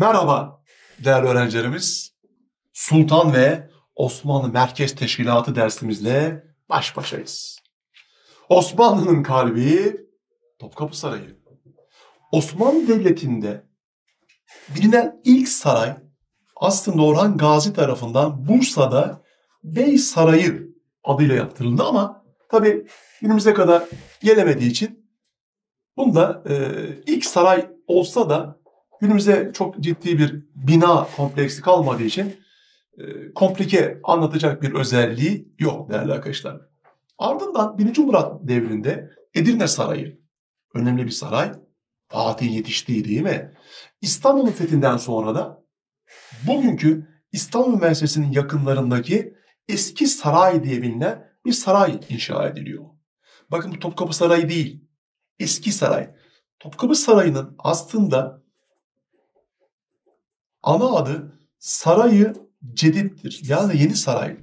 Merhaba değerli öğrencilerimiz. Sultan ve Osmanlı Merkez Teşkilatı dersimizle baş başayız. Osmanlı'nın kalbi Topkapı Sarayı. Osmanlı Devleti'nde bilinen ilk saray aslında Orhan Gazi tarafından Bursa'da Bey Sarayı adıyla yaptırıldı ama tabi günümüze kadar gelemediği için bunda e, ilk saray olsa da günümüze çok ciddi bir bina kompleksi kalmadığı için e, komplike anlatacak bir özelliği yok değerli arkadaşlar. Ardından 1. Murat devrinde Edirne Sarayı, önemli bir saray, Fatih yetiştiği değil mi? İstanbul'un fethinden sonra da bugünkü İstanbul Üniversitesi'nin yakınlarındaki Eski Saray diye bilinen bir saray inşa ediliyor. Bakın bu Topkapı Sarayı değil, Eski Saray. Topkapı Sarayı'nın aslında ana adı Sarayı Cedid'dir. Yani Yeni Saray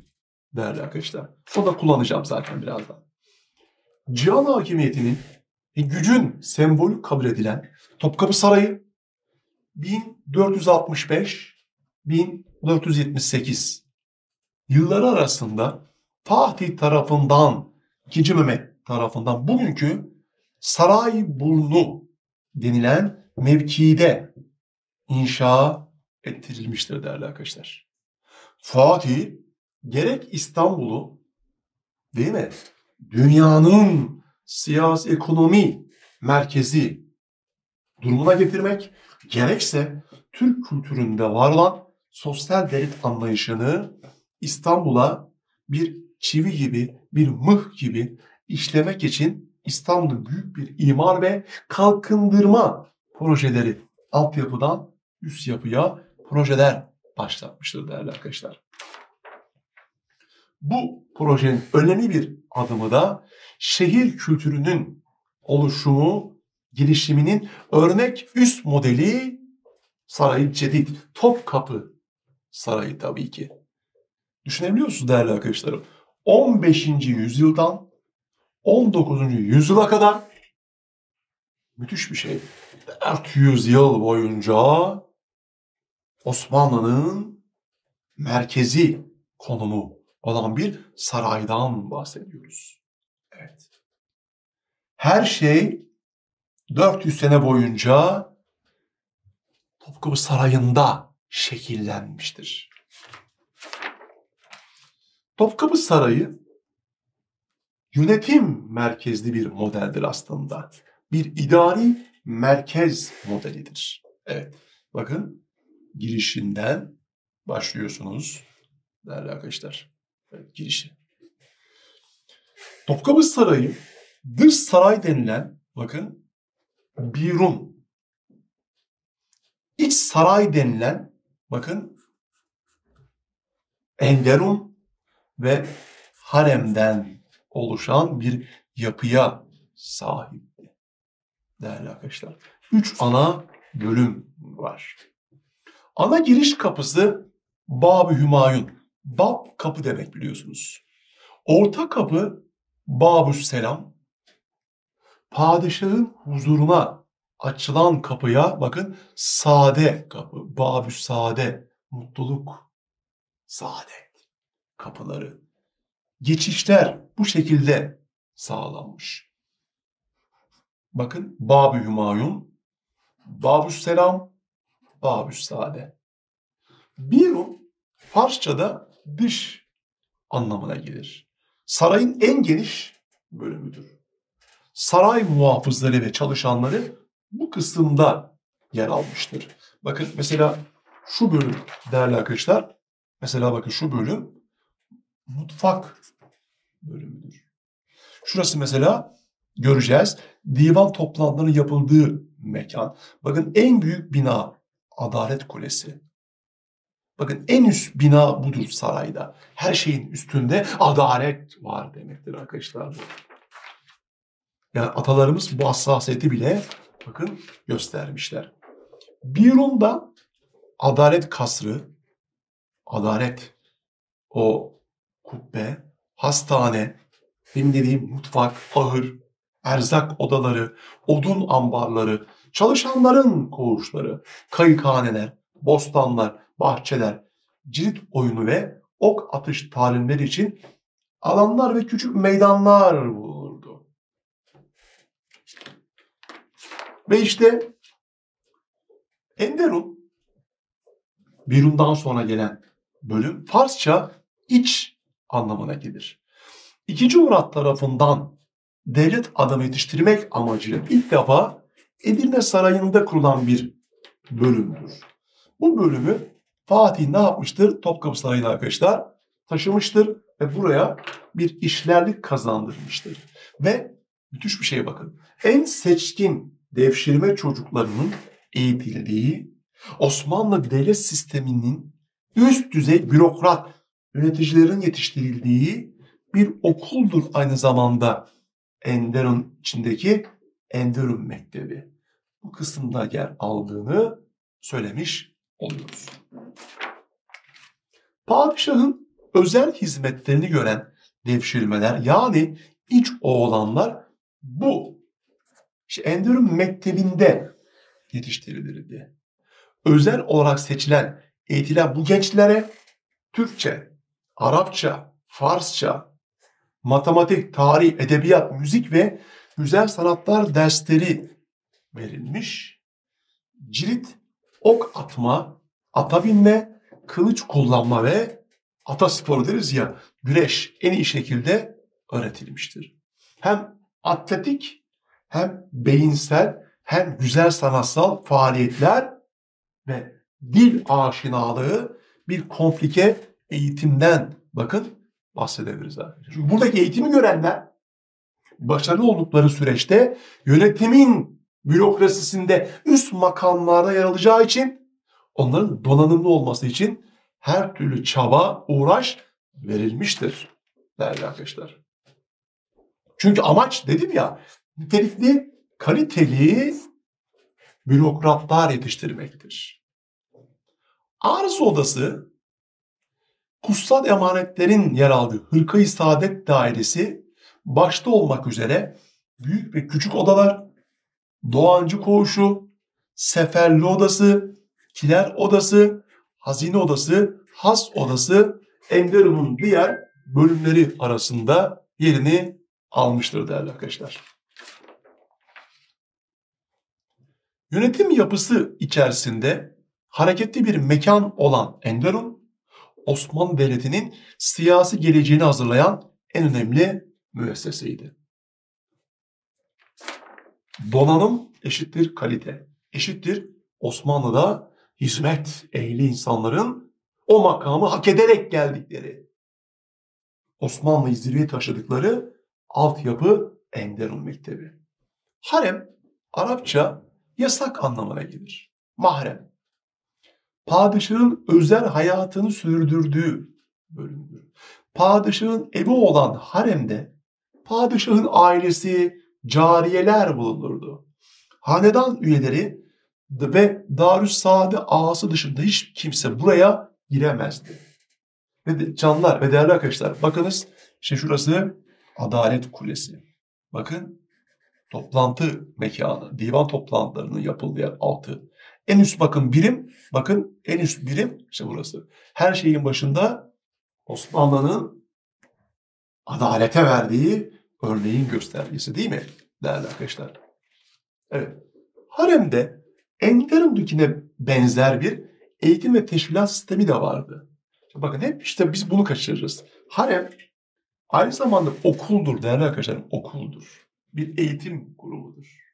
değerli arkadaşlar. O da kullanacağım zaten birazdan. Cihan hakimiyetinin e, gücün sembolü kabul edilen Topkapı Sarayı 1465-1478 yılları arasında Fatih tarafından, 2. Mehmet tarafından bugünkü Sarayburnu denilen mevkide inşa ettirilmiştir değerli arkadaşlar. Fatih gerek İstanbul'u değil mi? Dünyanın siyasi ekonomi merkezi durumuna getirmek gerekse Türk kültüründe var olan sosyal devlet anlayışını İstanbul'a bir çivi gibi, bir mıh gibi işlemek için İstanbul'da büyük bir imar ve kalkındırma projeleri altyapıdan üst yapıya projeler başlatmıştır değerli arkadaşlar. Bu projenin önemli bir adımı da şehir kültürünün oluşumu, gelişiminin örnek üst modeli Sarayı Cedid, Topkapı Sarayı tabii ki. Düşünebiliyor musunuz değerli arkadaşlarım? 15. yüzyıldan 19. yüzyıla kadar müthiş bir şey. 400 yıl boyunca Osmanlı'nın merkezi konumu olan bir saraydan bahsediyoruz. Evet. Her şey 400 sene boyunca Topkapı Sarayı'nda şekillenmiştir. Topkapı Sarayı yönetim merkezli bir modeldir aslında. Bir idari merkez modelidir. Evet, bakın girişinden başlıyorsunuz değerli arkadaşlar. Evet, girişi. Topkapı Sarayı dış saray denilen bakın birun. İç saray denilen bakın enderun ve haremden oluşan bir yapıya sahipti. Değerli arkadaşlar. Üç ana bölüm var. Ana giriş kapısı Bab-ı Hümayun. Bab kapı demek biliyorsunuz. Orta kapı Babü Selam. Padişahın huzuruna açılan kapıya bakın sade kapı. Babü Sade. Mutluluk. Saadet kapıları. Geçişler bu şekilde sağlanmış. Bakın Babü Hümayun, Babü Selam, Babü Sade. Biru Farsça'da dış anlamına gelir. Sarayın en geniş bölümüdür. Saray muhafızları ve çalışanları bu kısımda yer almıştır. Bakın mesela şu bölüm değerli arkadaşlar. Mesela bakın şu bölüm mutfak bölümüdür. Şurası mesela göreceğiz. Divan toplantılarının yapıldığı mekan. Bakın en büyük bina Adalet Kulesi. Bakın en üst bina budur sarayda. Her şeyin üstünde adalet var demektir arkadaşlar. Yani atalarımız bu hassasiyeti bile bakın göstermişler. Birun'da adalet kasrı, adalet o kubbe, hastane, benim dediğim mutfak, ahır, erzak odaları, odun ambarları, çalışanların koğuşları, kayıkhaneler, bostanlar, bahçeler, cirit oyunu ve ok atış talimleri için alanlar ve küçük meydanlar bulunurdu. Ve işte Enderun Birun'dan sonra gelen bölüm Farsça iç anlamına gelir. İkinci Murat tarafından devlet adamı yetiştirmek amacıyla ilk defa Edirne Sarayı'nda kurulan bir bölümdür. Bu bölümü Fatih ne yapmıştır? Topkapı Sarayı'na arkadaşlar taşımıştır ve buraya bir işlerlik kazandırmıştır. Ve müthiş bir şeye bakın. En seçkin devşirme çocuklarının eğitildiği Osmanlı devlet sisteminin üst düzey bürokrat yöneticilerin yetiştirildiği bir okuldur aynı zamanda Enderun içindeki Enderun Mektebi. Bu kısımda yer aldığını söylemiş oluyoruz. Padişahın özel hizmetlerini gören devşirmeler yani iç oğlanlar bu işte Enderun Mektebi'nde yetiştirilirdi. Özel olarak seçilen eğitilen bu gençlere Türkçe, Arapça, Farsça, matematik, tarih, edebiyat, müzik ve güzel sanatlar dersleri verilmiş. Cirit, ok atma, ata binme, kılıç kullanma ve ata spor deriz ya güreş en iyi şekilde öğretilmiştir. Hem atletik hem beyinsel hem güzel sanatsal faaliyetler ve dil aşinalığı bir komplike eğitimden bakın bahsedebiliriz. Çünkü buradaki eğitimi görenler başarılı oldukları süreçte yönetimin bürokrasisinde üst makamlarda yer alacağı için onların donanımlı olması için her türlü çaba, uğraş verilmiştir değerli arkadaşlar. Çünkü amaç dedim ya nitelikli, kaliteli bürokratlar yetiştirmektir. Arz odası kutsal emanetlerin yer aldığı Hırkayı Saadet Dairesi başta olmak üzere büyük ve küçük odalar, Doğancı Koğuşu, Seferli Odası, Kiler Odası, Hazine Odası, Has Odası Enderun'un diğer bölümleri arasında yerini almıştır değerli arkadaşlar. Yönetim yapısı içerisinde hareketli bir mekan olan Enderun, Osmanlı Devleti'nin siyasi geleceğini hazırlayan en önemli müesseseydi. Donanım eşittir kalite, eşittir Osmanlı'da hizmet ehli insanların o makamı hak ederek geldikleri, Osmanlı'yı zirveye taşıdıkları altyapı Enderun Mektebi. Harem, Arapça yasak anlamına gelir. Mahrem. Padişahın özel hayatını sürdürdüğü bölümdür. Padişahın evi olan haremde padişahın ailesi, cariyeler bulunurdu. Hanedan üyeleri ve Darüssaade ağası dışında hiç kimse buraya giremezdi. Ve canlar ve değerli arkadaşlar bakınız işte şurası Adalet Kulesi. Bakın toplantı mekanı, divan toplantılarının yapıldığı yer altı. En üst bakın birim, bakın en üst birim işte burası. Her şeyin başında Osmanlı'nın adalete verdiği örneğin göstergesi değil mi değerli arkadaşlar? Evet. Harem'de Enderun'dakine benzer bir eğitim ve teşkilat sistemi de vardı. Bakın hep işte biz bunu kaçırırız. Harem aynı zamanda okuldur değerli arkadaşlar, okuldur bir eğitim kurumudur.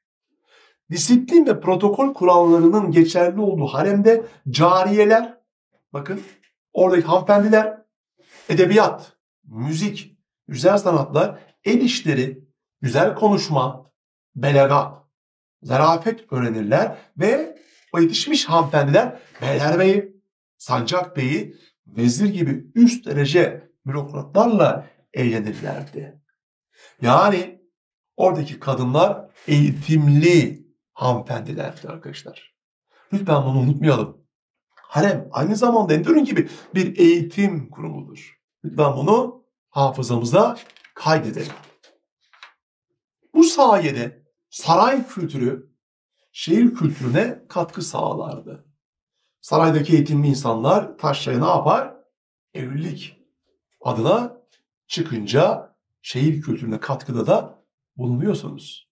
Disiplin ve protokol kurallarının geçerli olduğu haremde cariyeler, bakın oradaki hanımefendiler, edebiyat, müzik, güzel sanatlar, el işleri, güzel konuşma, belaga, zarafet öğrenirler ve o yetişmiş hanımefendiler Beylerbeyi, Sancak Bey'i, vezir gibi üst derece bürokratlarla eğlenirlerdi. Yani Oradaki kadınlar eğitimli hanımefendilerdi arkadaşlar. Lütfen bunu unutmayalım. Harem aynı zamanda Enderun gibi bir eğitim kurumudur. Lütfen bunu hafızamıza kaydedelim. Bu sayede saray kültürü şehir kültürüne katkı sağlardı. Saraydaki eğitimli insanlar taşraya ne yapar? Evlilik adına çıkınca şehir kültürüne katkıda da bulunuyorsunuz.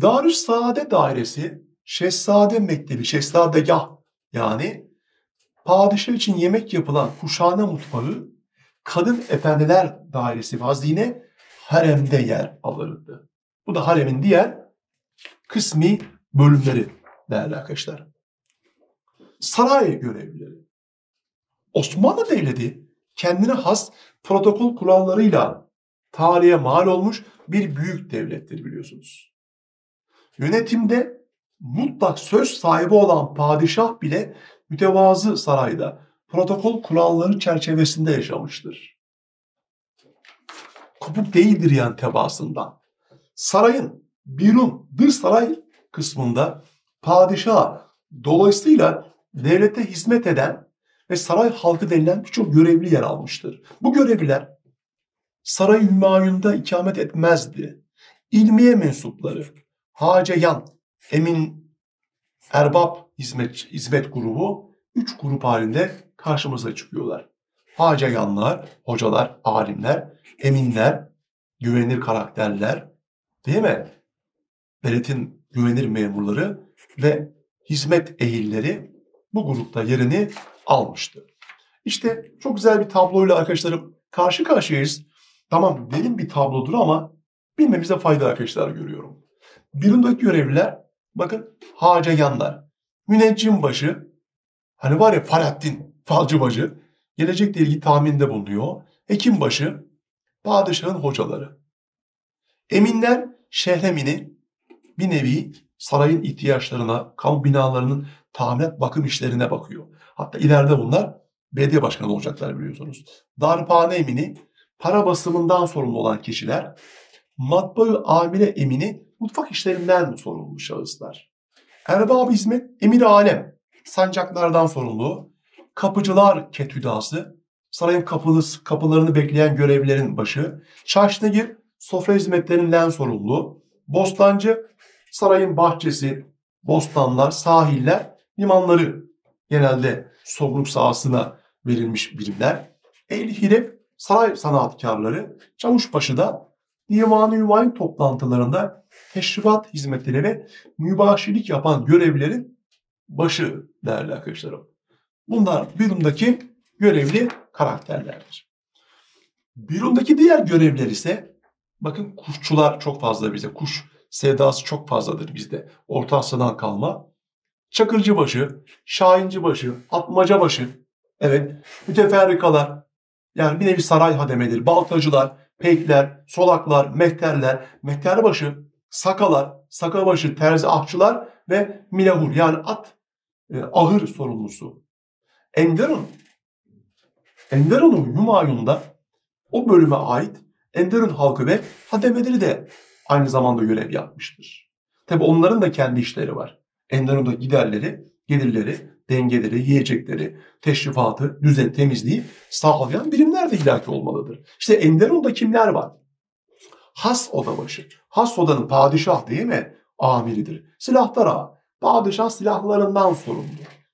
Darüş Saade Dairesi, Şehzade Mektebi, Şehzadegah yani padişah için yemek yapılan kuşhane mutfağı, kadın efendiler dairesi hazine haremde yer alırdı. Bu da haremin diğer kısmi bölümleri değerli arkadaşlar. Saray görevlileri. Osmanlı Devleti kendine has protokol kurallarıyla tarihe mal olmuş bir büyük devlettir biliyorsunuz. Yönetimde mutlak söz sahibi olan padişah bile mütevazı sarayda protokol kuralları çerçevesinde yaşamıştır. Kopuk değildir yani tebaasından. Sarayın birun dış saray kısmında padişah dolayısıyla devlete hizmet eden ve saray halkı denilen birçok görevli yer almıştır. Bu görevliler saray hümayunda ikamet etmezdi. İlmiye mensupları, haceyan, emin, erbab hizmet, hizmet grubu üç grup halinde karşımıza çıkıyorlar. Haceyanlar, hocalar, alimler, eminler, güvenilir karakterler, değil mi? Devletin güvenilir memurları ve hizmet ehilleri bu grupta yerini almıştı. İşte çok güzel bir tabloyla arkadaşlarım karşı karşıyayız. Tamam derin bir tablodur ama bilmemize fayda arkadaşlar görüyorum. Birindeki görevliler bakın haceyanlar, müneccim başı, hani var ya Falahattin falcı başı, gelecekle ilgili tahminde bulunuyor. Hekim başı, padişahın hocaları. Eminler şehremini bir nevi sarayın ihtiyaçlarına, kamu binalarının tamirat bakım işlerine bakıyor. Hatta ileride bunlar belediye başkanı olacaklar biliyorsunuz. Darphane emini, para basımından sorumlu olan kişiler, matbaı amire emini, mutfak işlerinden sorumlu şahıslar. Erbab hizmet, emir alem, sancaklardan sorumlu, kapıcılar ketüdası, sarayın kapılı, kapılarını bekleyen görevlilerin başı, çarşıdagir, sofra hizmetlerinden sorumlu, bostancı, sarayın bahçesi, bostanlar, sahiller, limanları genelde sobruk sahasına verilmiş birimler. Ehli Hiref saray sanatkarları Çavuşbaşı da Divan-ı Hümayun toplantılarında teşrifat hizmetleri ve mübaşirlik yapan görevlilerin başı değerli arkadaşlarım. Bunlar Birun'daki görevli karakterlerdir. Birun'daki diğer görevler ise bakın kuşçular çok fazla bize. Kuş sevdası çok fazladır bizde. Orta Asya'dan kalma. Çakırcıbaşı, Şahincibaşı, Atmacabaşı, evet müteferrikalar, yani bir nevi saray hademeleri, baltacılar, peykler, solaklar, mehterler, mehterbaşı, sakalar, sakabaşı, terzi ahçılar ve milahur yani at e, ahır sorumlusu. Enderun, Enderun'un Humayun'da o bölüme ait Enderun halkı ve hademeleri de aynı zamanda görev yapmıştır. Tabi onların da kendi işleri var. Enderun'da giderleri, gelirleri, dengeleri, yiyecekleri, teşrifatı, düzen, temizliği sağlayan birimler de illaki olmalıdır. İşte Enderun'da kimler var? Has odabaşı. Has odanın padişah değil mi? Amiridir. Silahtar ağa. Padişah silahlarından sorumlu.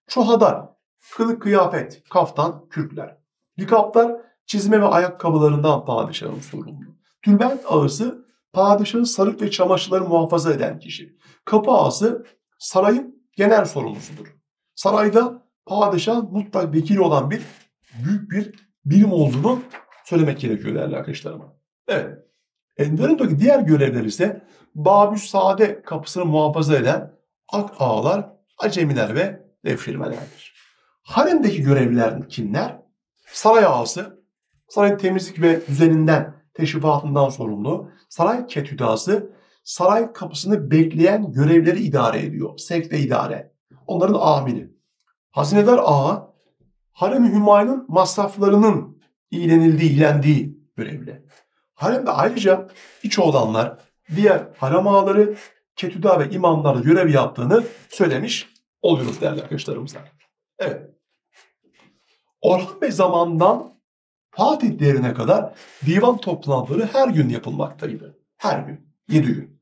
Çohadar. Kılık kıyafet, kaftan, kürkler. Likaplar çizme ve ayakkabılarından padişahın sorumlu. Tülbent ağası padişahın sarık ve çamaşırları muhafaza eden kişi. Kapı ağası sarayın genel sorumlusudur. Sarayda padişah mutlak vekili olan bir büyük bir birim olduğunu söylemek gerekiyor değerli arkadaşlarıma. Evet. Enderun'daki diğer görevler ise Babüs Sade kapısını muhafaza eden ak ağalar, acemiler ve devşirmelerdir. Haremdeki görevliler kimler? Saray ağası, sarayın temizlik ve düzeninden, teşrifatından sorumlu. Saray ketüdası, saray kapısını bekleyen görevleri idare ediyor. Sevk ve idare. Onların amiri. Hazinedar ağa, harem-i hümayunun masraflarının iğlenildiği, ilendiği görevli. Haremde ayrıca iç oğlanlar, diğer harem ağaları, ketüda ve imamlarda görev yaptığını söylemiş oluyoruz değerli arkadaşlarımıza. Evet. Orhan Bey zamandan Fatih devrine kadar divan toplantıları her gün yapılmaktaydı. Her gün. Yedi gün.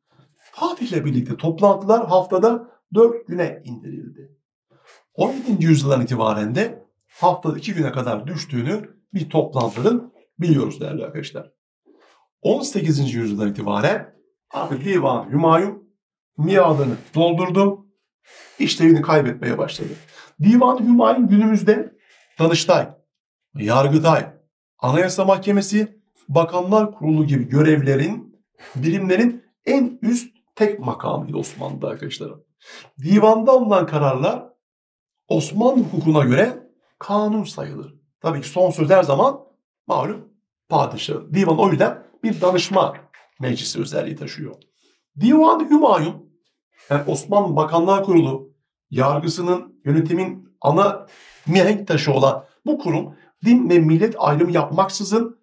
Fatih'le birlikte toplantılar haftada dört güne indirildi. 17. yüzyıldan itibaren de haftada iki güne kadar düştüğünü bir toplantıların biliyoruz değerli arkadaşlar. 18. yüzyıldan itibaren artık Divan Hümayun miadını doldurdu, işlevini kaybetmeye başladı. Divan Hümayun günümüzde Danıştay, Yargıtay, Anayasa Mahkemesi, Bakanlar Kurulu gibi görevlerin, birimlerin en üst tek makamıydı Osmanlı'da arkadaşlar. Divanda alınan kararlar Osmanlı hukukuna göre kanun sayılır. Tabii ki son söz her zaman malum padişah. Divan o yüzden bir danışma meclisi özelliği taşıyor. Divan Hümayun, yani Osmanlı Bakanlar Kurulu, yargısının, yönetimin ana mihenk taşı olan bu kurum din ve millet ayrımı yapmaksızın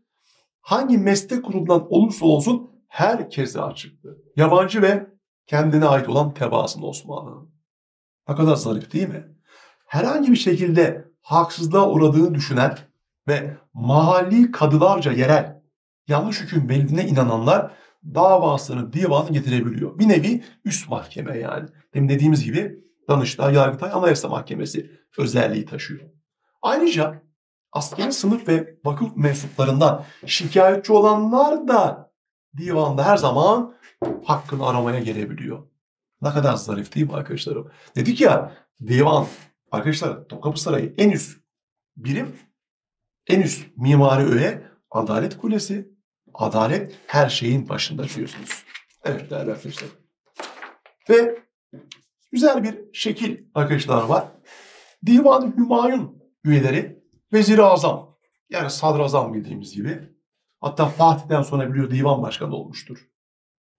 hangi meslek grubundan olursa olsun herkese açıktı. Yabancı ve kendine ait olan tebaasında Osmanlı'nın. Ne kadar zarif değil mi? Herhangi bir şekilde haksızlığa uğradığını düşünen ve mahalli kadılarca yerel yanlış hüküm verildiğine inananlar davasını divanı getirebiliyor. Bir nevi üst mahkeme yani. Demin dediğimiz gibi Danıştay, Yargıtay, Anayasa Mahkemesi özelliği taşıyor. Ayrıca askeri sınıf ve vakıf mensuplarından şikayetçi olanlar da divanda her zaman hakkını aramaya gelebiliyor. Ne kadar zarif değil mi arkadaşlarım? Dedik ya divan arkadaşlar Topkapı Sarayı en üst birim, en üst mimari öğe Adalet Kulesi. Adalet her şeyin başında diyorsunuz. Evet değerli arkadaşlar. Ve güzel bir şekil arkadaşlar var. Divan Hümayun üyeleri Vezir-i Azam yani Sadrazam bildiğimiz gibi hatta Fatih'ten sonra biliyor divan başkanı olmuştur.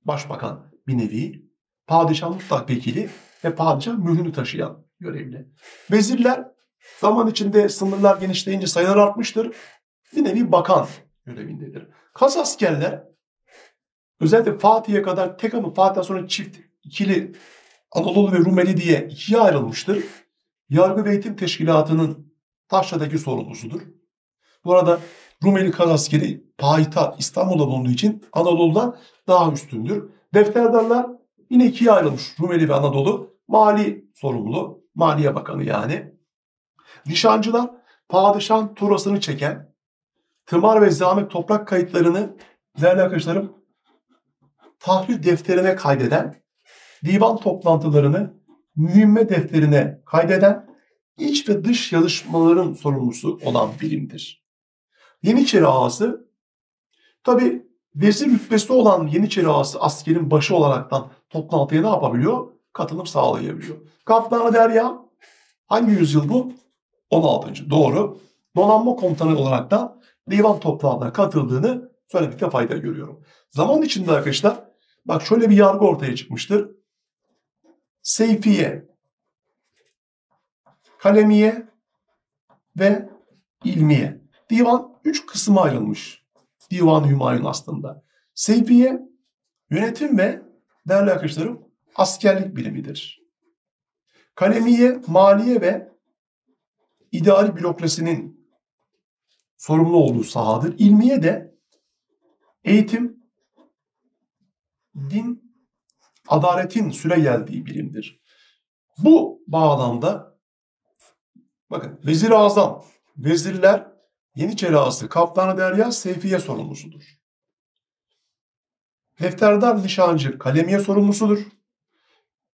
Başbakan bir nevi, padişah mutlak vekili ve padişah mührünü taşıyan görevli. Vezirler zaman içinde sınırlar genişleyince sayılar artmıştır. Bir nevi bakan görevindedir. Kas askerler özellikle Fatih'e kadar tek ama Fatih'ten sonra çift ikili Anadolu ve Rumeli diye ikiye ayrılmıştır. Yargı ve Eğitim Teşkilatı'nın Taşra'daki sorumlusudur. Bu arada Rumeli Kaz askeri payitaht İstanbul'da bulunduğu için Anadolu'dan daha üstündür. Defterdarlar yine ikiye ayrılmış Rumeli ve Anadolu. Mali sorumlu, Maliye Bakanı yani. Nişancılar padişahın turasını çeken, tımar ve zahmet toprak kayıtlarını değerli arkadaşlarım tahrir defterine kaydeden, divan toplantılarını mühimme defterine kaydeden, iç ve dış yazışmaların sorumlusu olan birimdir. Yeniçeri ağası tabi vezir rütbesi olan Yeniçeri ağası askerin başı olaraktan toplantıya ne yapabiliyor? Katılım sağlayabiliyor. Kaptanı Derya hangi yüzyıl bu? 16. Doğru. Donanma komutanı olarak da divan toplantısına katıldığını söylemekte fayda görüyorum. Zaman içinde arkadaşlar bak şöyle bir yargı ortaya çıkmıştır. Seyfiye, kalemiye ve ilmiye. Divan üç kısma ayrılmış. Divan Hümayun aslında. Seyfiye yönetim ve değerli arkadaşlarım askerlik bilimidir. Kalemiye, maliye ve idari bürokrasinin sorumlu olduğu sahadır. İlmiye de eğitim, din, adaletin süre geldiği birimdir. Bu bağlamda bakın Vezir-i Azam, vezirler Yeniçeri ağası Kaptanı Derya Seyfiye sorumlusudur. Defterdar nişancı kalemiye sorumlusudur.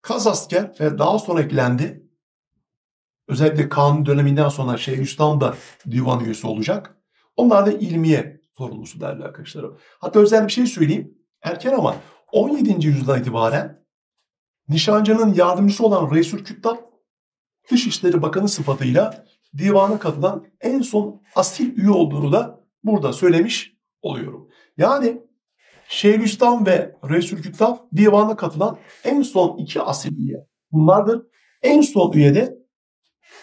Kaz asker ve daha sonra eklendi. Özellikle kanun döneminden sonra Şeyhülislam da divan üyesi olacak. Onlar da ilmiye sorumlusu derler arkadaşlar. Hatta özel bir şey söyleyeyim. Erken ama 17. yüzyıldan itibaren nişancının yardımcısı olan Reisül Küttab Dışişleri Bakanı sıfatıyla divana katılan en son asil üye olduğunu da burada söylemiş oluyorum. Yani Şeyhülislam ve Resul Küttab divana katılan en son iki asil üye. Bunlardır. En son üyede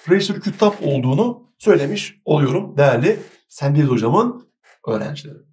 Resul Küttab olduğunu söylemiş oluyorum değerli Sendiz hocamın öğrencileri.